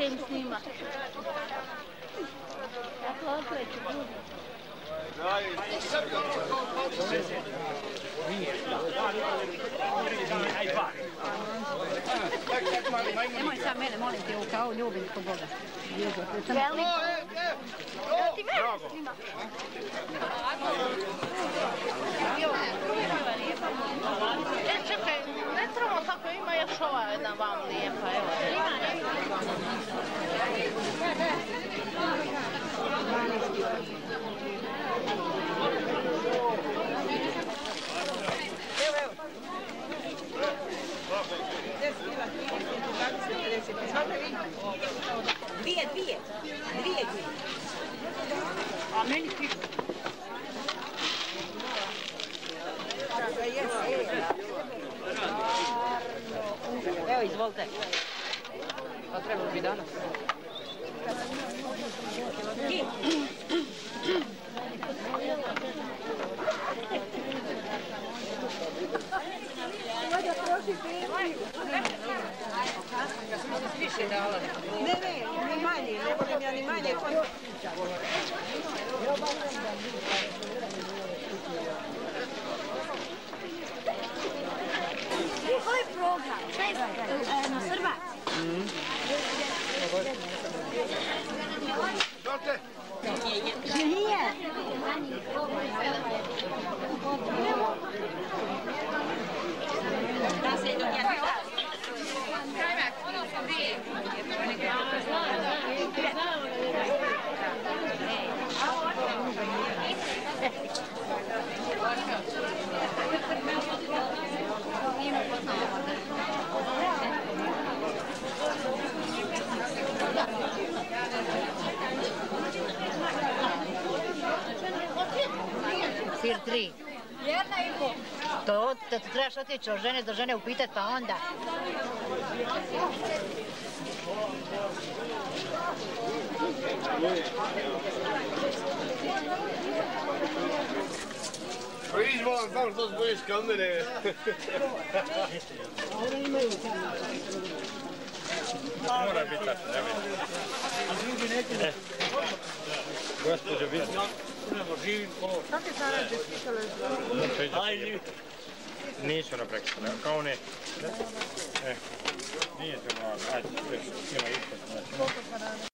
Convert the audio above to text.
im snima. Tako okreću ljudi. Nemoj sad mene, molim te, kao ljubim ko Boga. Veliko. Evo ti mene snima. E, čekaj, ne trebamo tako, ima još ova jedna vam lijepa, evo. Dvije, dvije. Dvije, dvije. A meni ti... Evo, izvolite. Pa trebalo bi danas. Više dala. Ne, ne, ni manje, ne volim ja ni manje. Koji program? Šta je e, na Srbac? Nije. Da se do njega Sir tri. Jedna i po. To, to trebaš otići od žene do žene upitat pa onda. Izvolam samo što se bojiš kamere. Mora biti tako, ne vidi. E, Gospođo, vidi. Šta ti zarađe pitale? Ajde. Nisu na prekršene, kao ne. E, nije to malo, ajde, ima isto.